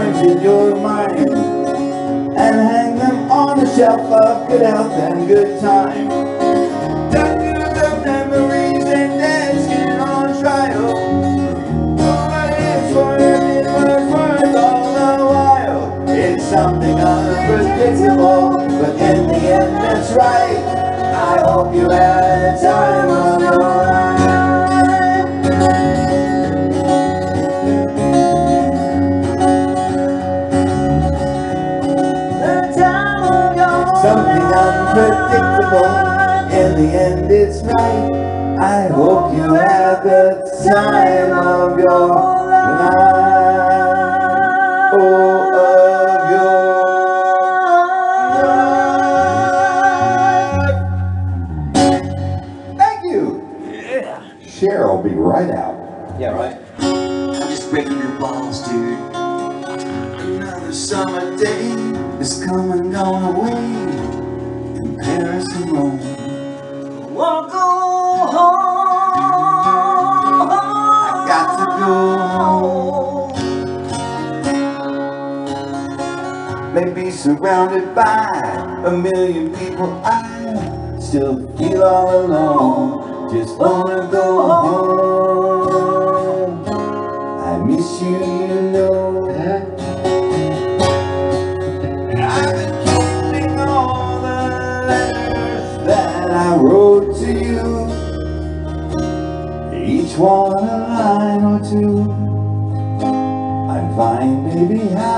frames in your mind And hang them on the shelf of good health and good time. To the memories and dancing on trial. But it's worth it was worth all the while. It's something unpredictable But in the end it's right. I hope you had the time Cheryl, be right out. Yeah, right. I'm just breaking your balls, dude. Another summer day is coming on away in Paris and Rome. Home? I got to go home. Maybe surrounded by a million people, I still feel all alone. Just wanna go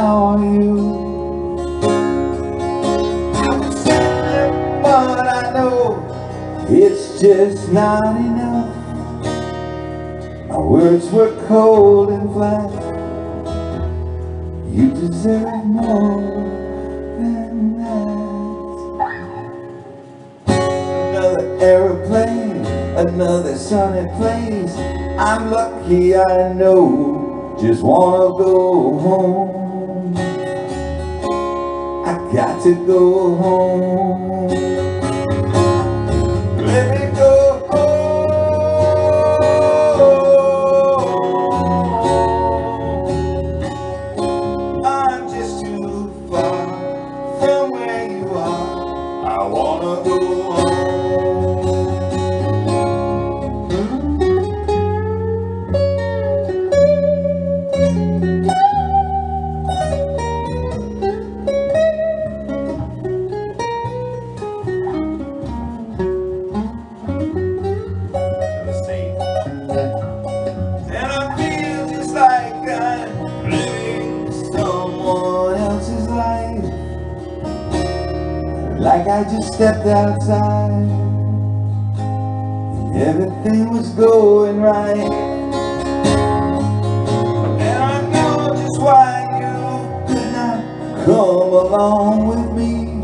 how are you? I would send them, but I know it's just not enough. My words were cold and flat. You deserve more than that. Another aeroplane, another sunny place. I'm lucky, I know. Just wanna go home. Got to go home. Stepped outside. And everything was going right. And I know just why you could not come along with me.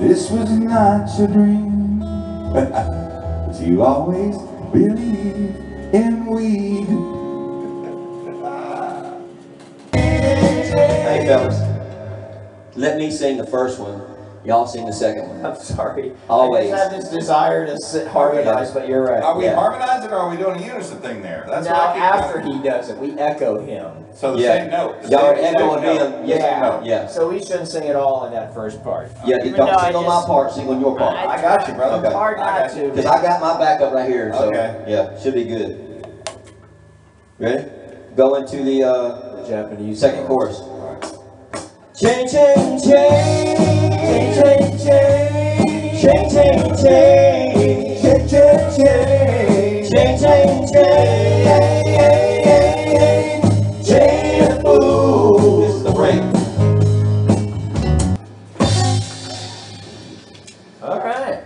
This was not your dream. But you always believe in weed. Hey fellas, let me sing the first one. Y'all sing the second one. I'm sorry. Always. I just have this desire to sit, harmonize, but you're right. Are we Yeah. harmonizing or are we doing a unison thing there? That's now, what I after doing. he does it, we echo him. So the Yeah. same note. the Y'all are echoing him. Yes, Yeah. no. Yeah. So we shouldn't sing it all in that first part. Yeah, Even don't though I sing on my part, sing on your part. I got you, brother. Okay. Hard I not got you. Because. I got my backup right here, so Okay. yeah, should be good. Ready? Go into the uh, The Japanese. second chorus. Chain, chain, chain, chain, chain, chain, chain, chain, chain, chain, chain, chain, chain, chain, chain, chain, ooh. This is the break. All right.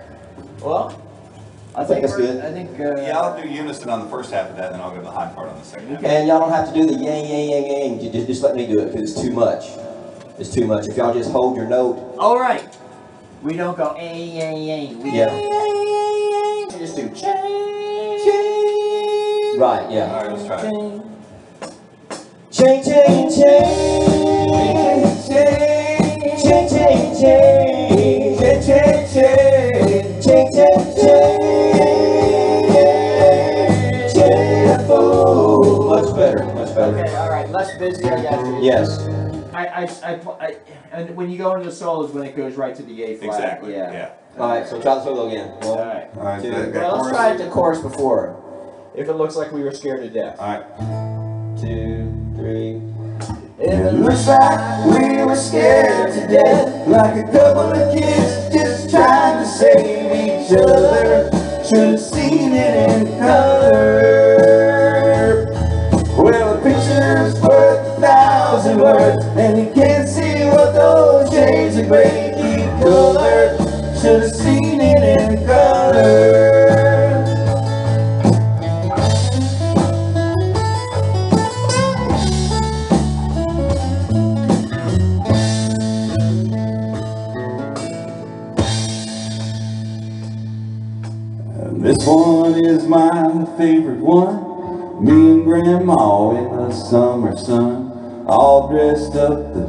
Well, I think that's we're- good. I think. Uh, Yeah, I'll do unison on the first half of that, and then I'll go to the high part on the second half. And y'all don't have to do the yang, yang, yang, yang. You Just, just let me do it because it's too much. It's too much. If y'all just hold your note, All right. We don't go a a a. We Yeah. We just do chain. right? Yeah. All right, let's try it. Chain. Chain, chain, chain. Chain, chain, chain. Chain, chain, chain. Chain, chain, chain. Chain, fool. Much better, much better. Okay, all right, less busy, I guess. Yes. I, I, I, I, and when you go into the solos, when it goes right to the A flat. Exactly, Yeah. yeah. All right, so try the solo again. All One, right. All right, Two. so that Well, let's try it the chorus before. If it looks like we were scared to death. All right. two, three. It looks like we were scared to death, like a couple of kids just trying to save each other. Should've seen it in color. And you can't see what those shades of gray keep colored. Should've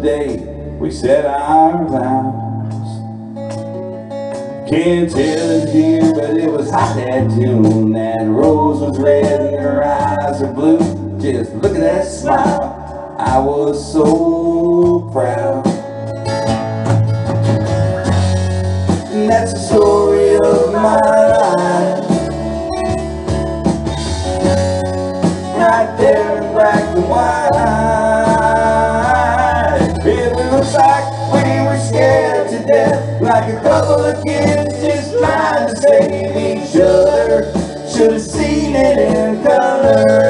day we said our vows. Can't tell it here, but it was hot that June. That rose was red and her eyes are blue. Just look at that smile. I was so proud. And that's the story of my life. Right there in black and white. Kids just trying to save each other. Should have seen it in color.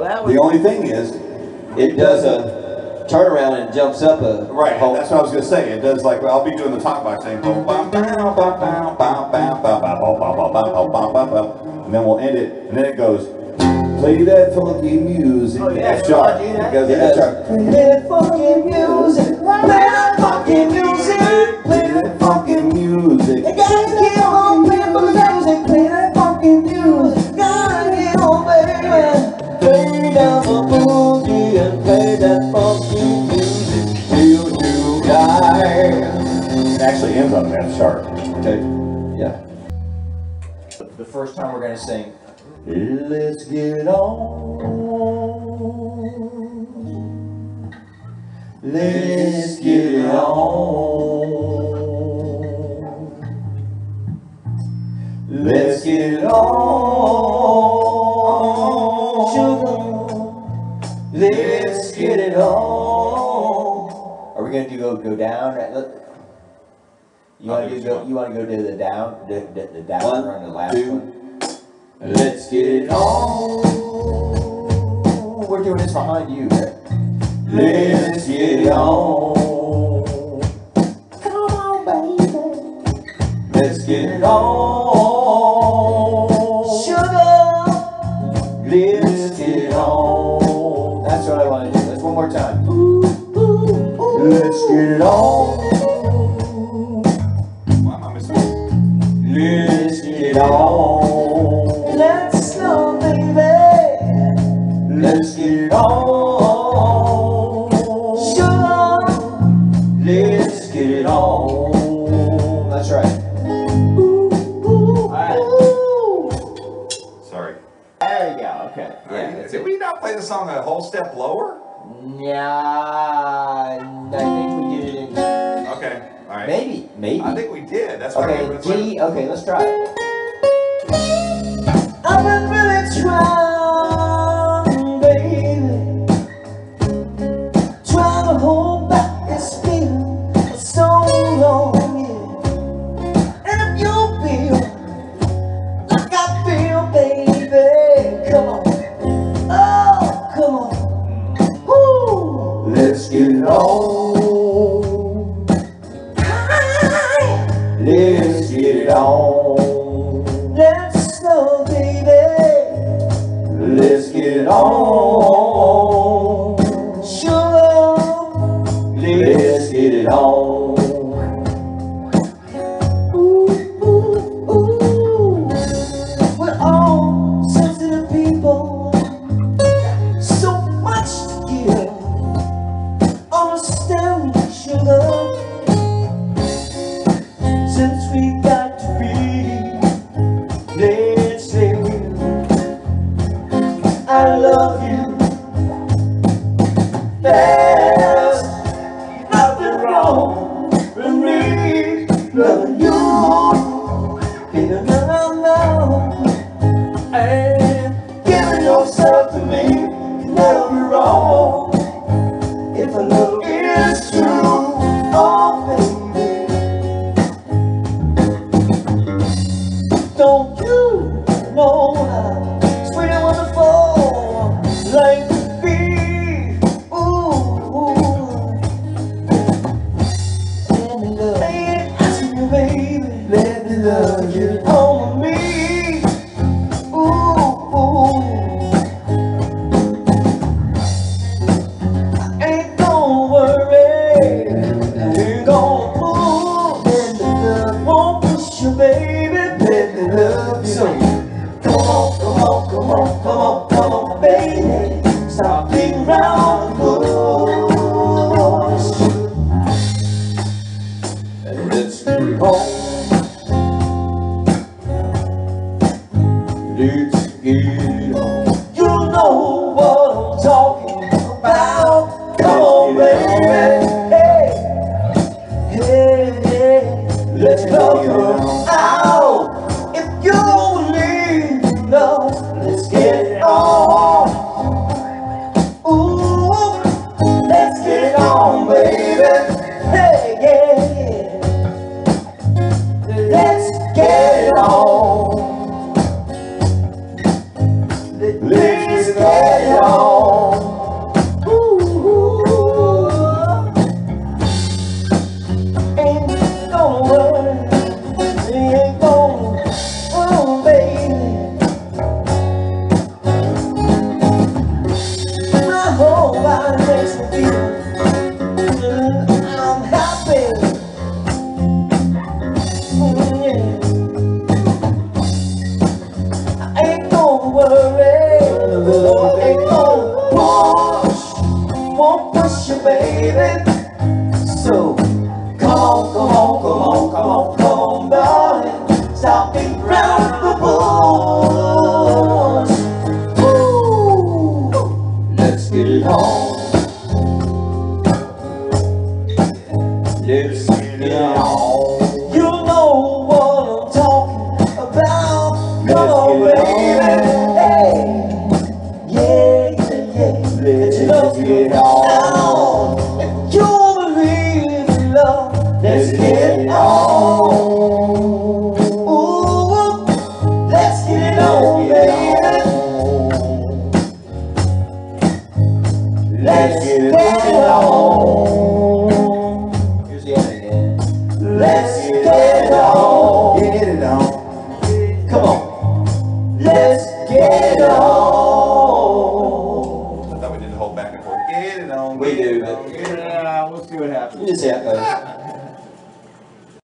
Well, that the only thing is, it does a turnaround and jumps up a right. Hole. That's what I was gonna say. It does like I'll be doing the talk box thing, and then we'll end it, and then it goes. Play that funky music. Oh, yeah. Sharp. Yeah. Play that funky music. Play that funky music. Play that funky music. Ends on an F sharp. Okay, yeah. The first time we're gonna sing. Let's get on. Let's get it on. Let's get it on. Sugar. Let's get it on. Are we gonna do go, go down? You wanna do go, you wanna go to the down, the, the, the down One, on the last two. one? Let's get it on. We're doing this behind you. Let's get it on. Come on, baby. Let's get it on. Sugar. Let's get it on. That's what I wanna do. Let's one more time. Let's get it on. Play the song a whole step lower? Yeah. I think we did it in. Okay, all right. Maybe. Maybe. I think we did. That's why Okay. we. that's G. Okay. Let's try it. I've been really trying, Stop